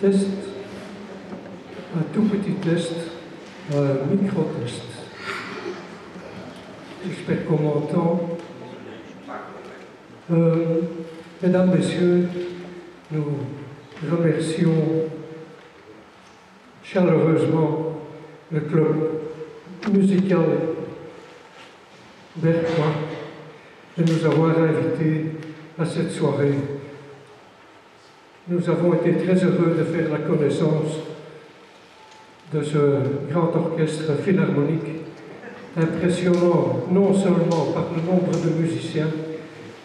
test, un tout petit test, un micro-test. J'espère qu'on m'entend. Euh, mesdames, Messieurs, nous remercions chaleureusement le club musical Bercois de nous avoir invités à cette soirée. Nous avons été très heureux de faire la connaissance de ce grand orchestre philharmonique, impressionnant non seulement par le nombre de musiciens,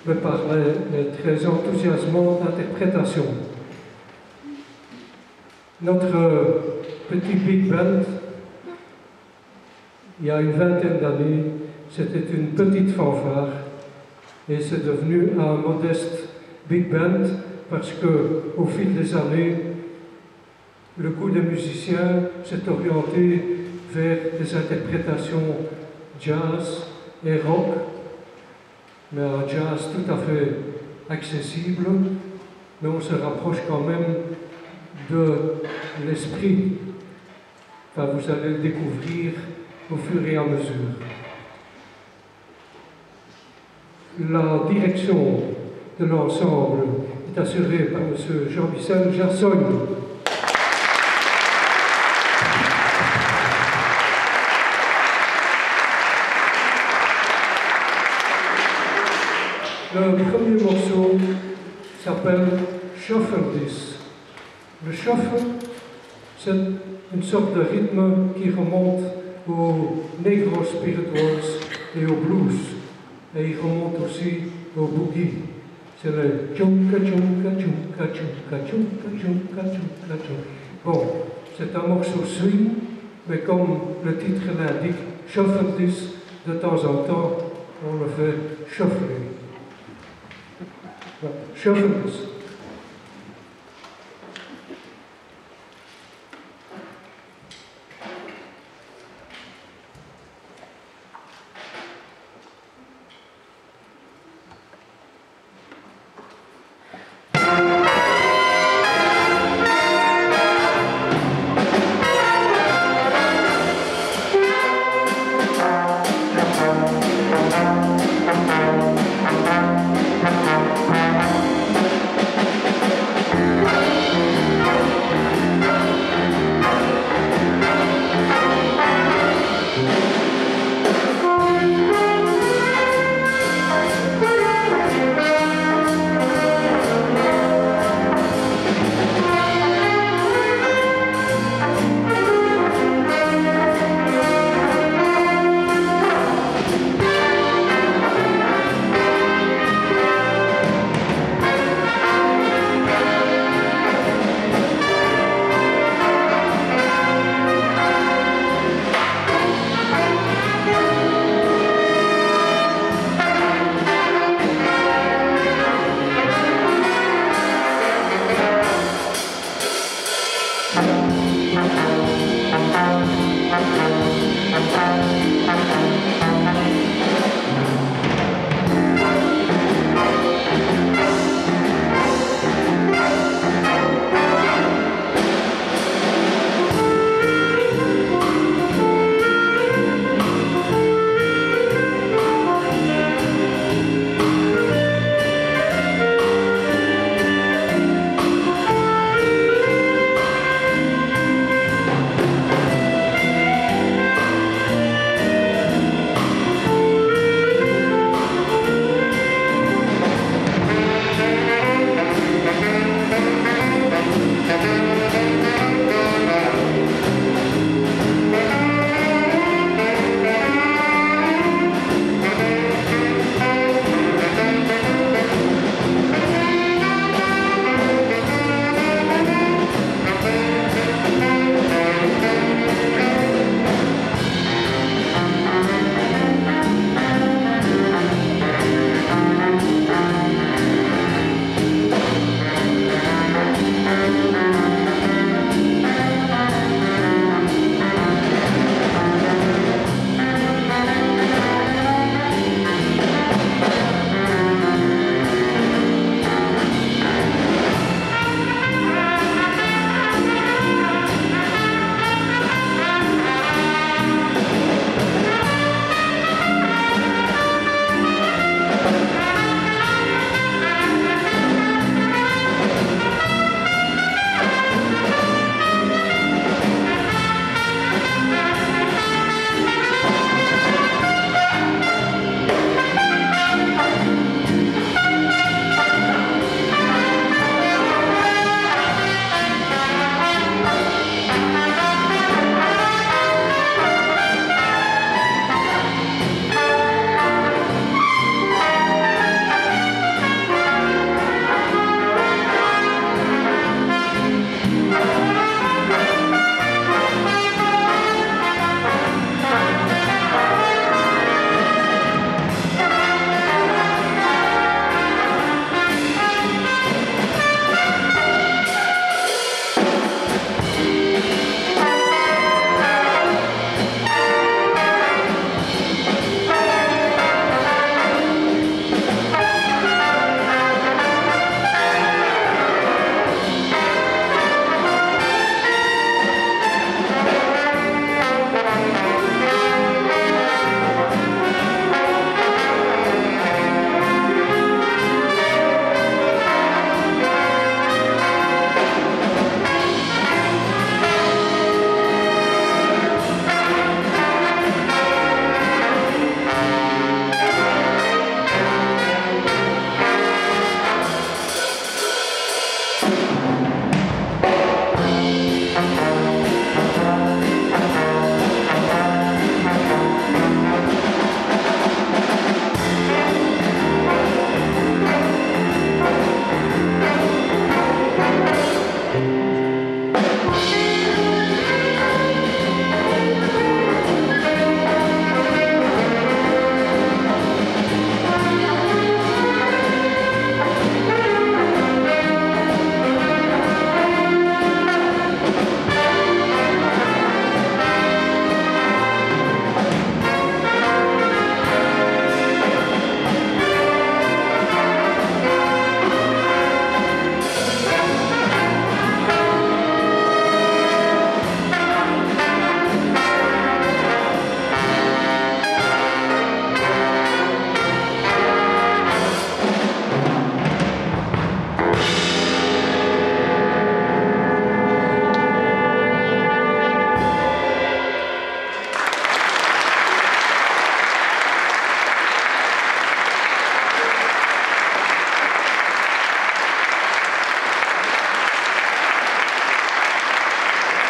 mais par les, très enthousiasmantes interprétations. Notre petit big band, il y a une vingtaine d'années, c'était une petite fanfare et c'est devenu un modeste big band parce que au fil des années, le goût des musiciens s'est orienté vers des interprétations jazz et rock, mais un jazz tout à fait accessible, mais on se rapproche quand même de l'esprit. Enfin, vous allez le découvrir au fur et à mesure. La direction de l'ensemble est assurée par M. Jean-Michel Jassogne. Le premier morceau s'appelle Shuffle This. Le shuffle, c'est une sorte de rythme qui remonte au negro spirituals et au blues. Et il remonte aussi au boogie. C'est le tchunka tchunka tchunka tchunka tchunka tchunka tchunka tchunka. Bon, c'est un morceau swing, mais comme le titre l'indique, shuffle this, de temps en temps, on le fait shuffler. Shuffle this.